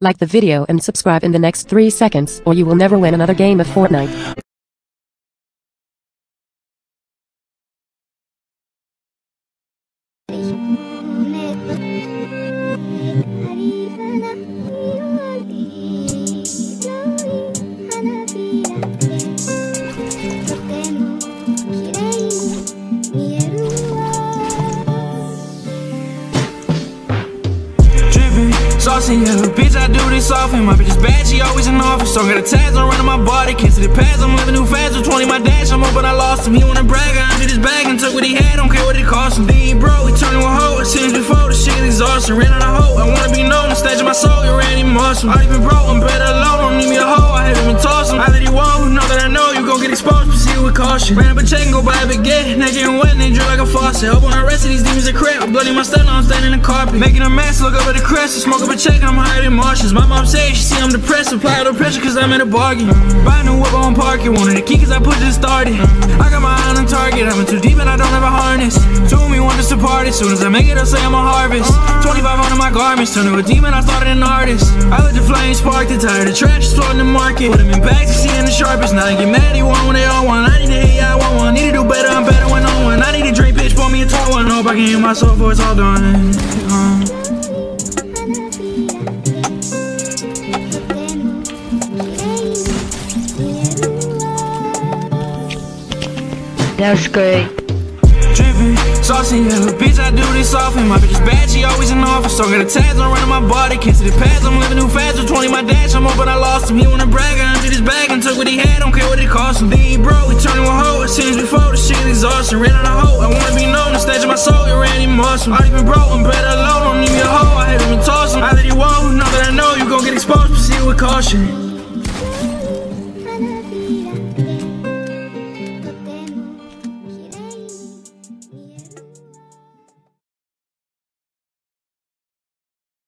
Like the video and subscribe in the next 3 seconds or you will never win another game of Fortnite. Saucy, yeah. Bitch, I do this often. My bitch is bad, she always in office. So I got a tags on running my body. Can't see the pads, I'm living too fast. With 20, my dash, I'm up, but I lost him. He wanna brag, I emptied his bag and took what he had. Don't care what it cost him. Then he broke, he turned to a hoe. I seen him before, the shit is exhausting. Ran out of hope. I wanna be known, the stage of my soul. You ran him awesome. I even broke, I'm better caution. Ran up a check and go buy a baguette. Naked and wet, and they drip like a faucet. Hope on the rest of these demons are crap. I'm bloody my stunner, I'm standing in the carpet. Making a mess, look up at the crest. Smoke up a check, I'm hiding Martians. My mom says she see I'm depressed. Apply the pressure cause I'm in a bargain. Buy a whip on parking. Wanted the key cause I put it started. I got my eye on target. I'm in too deep and I don't have a harness. Two of me us to party. Soon as I make it, I'll say I'm a harvest. 25 on my garments. Turn to a demon, I started an artist. I let the flames spark. The tired of trash exploding the market. Put them in bags, seeing the sharpest. Now I get mad, he want when they all pour me a tall one. Hope I can hear my soul before it's all done. Uh. That's great. Drippin', saucy, yeah, bitch, I do this often. My bitch is bad, she always in office. So I got a tags on running my body. Can't see the pads, I'm living too fast. With 20, my dash, I'm up, but I lost him. He wanna brag, I emptied his bag and took what he had. Don't care what it cost him. Then he broke, he turned to a hoe. It seems before the shit exhausting. Ran out of hope. I wanna be soul, you ran him awesome. I even broke, I'm better alone, don't need me a hoe. I haven't been tossing. I let you walk, now that I know you gon' get exposed, proceed with caution.